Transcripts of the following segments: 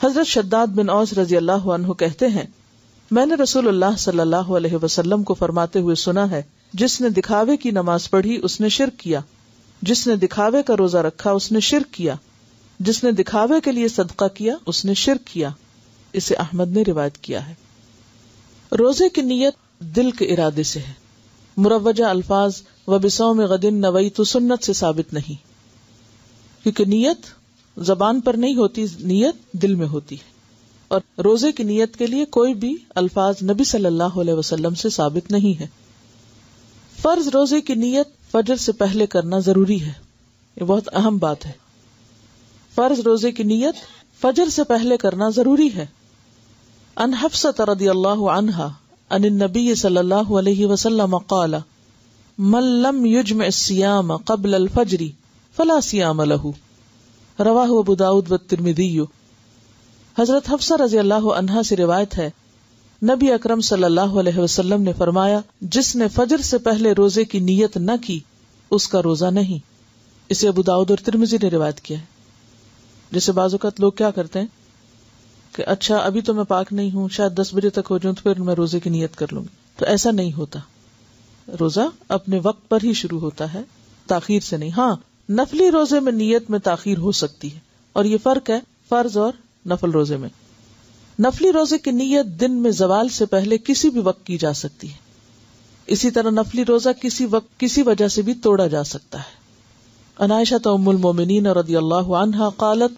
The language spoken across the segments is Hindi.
हज़रत शद्दाद बिन औस रज़ी अल्लाह कहते हैं, मैंने रसूलुल्लाह सल्लल्लाहु अलैहि वसल्लम को फरमाते हुए सुना है, जिसने दिखावे की नमाज़ पढ़ी उसने शिरक किया, जिसने दिखावे का रोजा रखा उसने शिरक किया, जिसने दिखावे के लिए सदका किया उसने शिरक किया। इसे अहमद ने रिवायत किया है। रोज़े की नीयत दिल के इरादे से है। मुरवजा अल्फाज व बिसौ में गदिन नवई तो सुन्नत से साबित नहीं। क्योंकि नीयत जबान पर नहीं होती नीयत, दिल में होती है। और रोज़े की नीयत के लिए कोई भी अल्फाज नबी सल्लल्लाहु अलैहि वसल्लम से साबित नहीं है। फ़र्ज़ रोज़े की नीयत फजर से पहले करना ज़रूरी है। ये बहुत अहम बात है। फ़र्ज़ रोज़े की नीयत फजर से पहले करना ज़रूरी है। अन हफ्सत रदी अल्लाह अनहा अन नबी सल्लल्लाहु अलैहि वसल्लम क़ाला, मन लम युज्म सियाम क़ब्ल अल फजरी, फला सियाम लहू रवाह अबू व तिरमिदी हज़रत हफ्सा रज़ी अल्लाह अनहा से रिवायत है, नबी अकरम सल्लल्लाहु अलैहि वसल्लम ने फरमाया, जिसने फजर से पहले रोज़े की नीयत न की, उसका रोजा नहीं। इसे अबू दाऊद और तिरमिजी ने रिवायत किया है। जैसे बाजुकत लोग क्या करते हैं? कि अच्छा अभी तो मैं पाक नहीं हूँ, शायद दस बजे तक हो जाऊँ तो फिर मैं रोज़े की नियत कर लूँगी। तो ऐसा नहीं होता। रोजा अपने वक्त पर ही शुरू होता है, ताखीर से नहीं। हाँ नफली रोजे में नियत में ताखीर हो सकती है और ये फर्क है फर्ज और नफल रोजे में नफली रोजे की नीयत दिन में जवाल से पहले किसी भी वक्त की जा सकती है इसी तरह नफली रोजा किसी वक्त किसी वजह से भी तोड़ा जा सकता है अनायशा तोमिन रदी अल्लाह अनहा कालत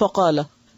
फकाल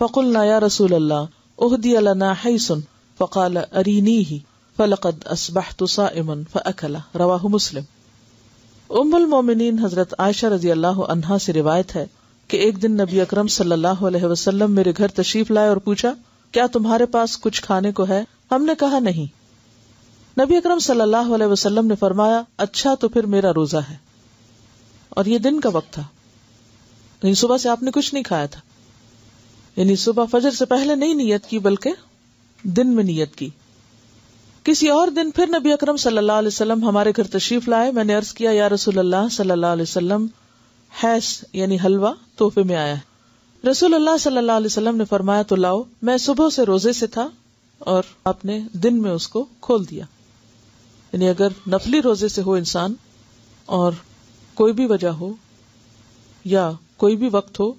फकुलना या रसूल अल्लाह उहदी लना हैसन फ़काल अरीनीही फलकद असबहतु साइमन फअकला रवाहु मुस्लिम उम्मुल मोमिनीन हज़रत आयशा रज़ी अल्लाह अन्हा से रिवायत है कि एक दिन नबी अकरम सल्लल्लाहु अलैहि वसल्लम मेरे घर तशरीफ़ लाए और पूछा क्या तुम्हारे पास कुछ खाने को है हमने कहा नहीं नबी अकरम सल्लल्लाहु अलैहि वसल्लम ने फरमाया अच्छा तो फिर मेरा रोजा है और ये दिन का वक्त था सुबह से आपने कुछ नहीं खाया था यानी सुबह फजर से पहले नहीं नियत की, बल्कि दिन में नियत की। किसी और दिन फिर नबी अकरम सल्लल्लाहु अलैहि वसल्लम हमारे घर तशरीफ़ लाए। मैंने अर्ज़ किया, या रसूल अल्लाह सल्लल्लाहु अलैहि वसल्लम, हैस यानी हलवा तोहफे में आया रसूल अल्लाह सल्लल्लाहु अलैहि वसल्लम ने फरमाया तो लाओ, मैं सुबह से रोज़े से था और आपने दिन में उसको खोल दिया। यानी अगर नफली रोज़े से हो इंसान, और कोई भी वजह हो, या कोई भी वक्त हो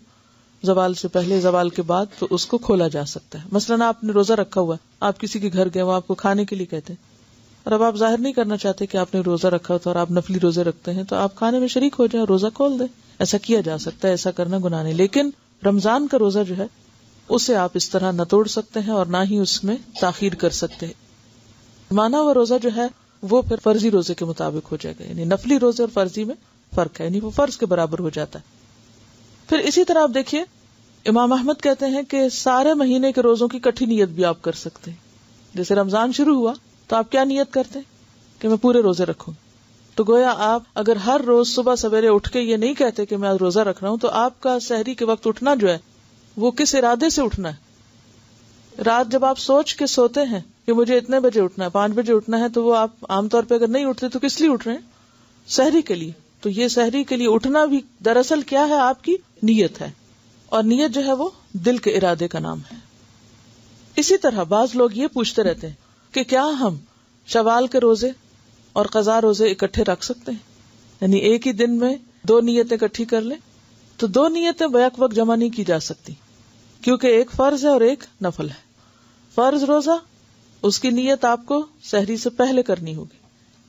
जवाल से पहले, जवाल के बाद तो उसको खोला जा सकता है। मसलन आपने रोजा रखा हुआ आप किसी के घर गए, वो आपको खाने के लिए कहते हैं। और अब आप ज़ाहिर नहीं करना चाहते कि आपने रोजा रखा था और आप नफली रोज़े रखते हैं तो आप खाने में शरीक हो जाए रोजा खोल दे। ऐसा किया जा सकता है, ऐसा करना गुना नहीं। लेकिन रमज़ान का रोजा जो है, उसे आप इस तरह न तोड़ सकते हैं और ना ही उसमें ताखिर कर सकते हैं। माना हुआ रोजा जो है, वो फिर फर्जी रोज़े के मुताबिक हो जाएगा। यानी नफली रोज़े और फर्जी में फ़र्क है, यानी वो फ़र्ज़ के बराबर हो जाता है। फिर इसी तरह आप देखिए, इमाम अहमद कहते हैं कि सारे महीने के रोजों की कठी नियत भी आप कर सकते हैं। जैसे रमज़ान शुरू हुआ तो आप क्या नियत करते हैं? कि मैं पूरे रोज़े रखूँ। तो गोया आप अगर हर रोज सुबह सवेरे उठ के ये नहीं कहते कि मैं रोजा रख रहा हूँ तो आपका शहरी के वक्त उठना जो है, वो किस इरादे से उठना है? रात जब आप सोच के सोते हैं कि मुझे इतने बजे उठना है, पाँच बजे उठना है तो वो आप आमतौर पर अगर नहीं उठते तो किस लिए उठ रहे हैं? शहरी के लिए। तो ये शहरी के लिए उठना भी दरअसल क्या है आपकी? नीयत है। और नीयत जो है वो दिल के इरादे का नाम है। इसी तरह बाज लोग ये पूछते रहते हैं कि क्या हम शवाल के रोज़े और कजा रोज़े इकट्ठे रख सकते हैं? यानी एक ही दिन में दो नीयतें इकट्ठी कर ले तो दो नीयतें बैक वक्त जमा नहीं की जा सकती, क्योंकि एक फ़र्ज़ है और एक नफल है। फ़र्ज़ रोजा, उसकी नीयत आपको शहरी से पहले करनी होगी।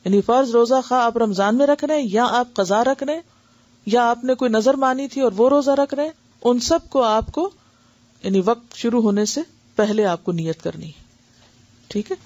यानी फ़र्ज़ रोजा खा आप रमज़ान में रख रहे हैं या आप कजा रख रहे हैं या आपने कोई नज़र मानी थी और वो रोजा रख रहे हैं, उन सबको आपको, यानी वक्त शुरू होने से पहले आपको नियत करनी है। ठीक है?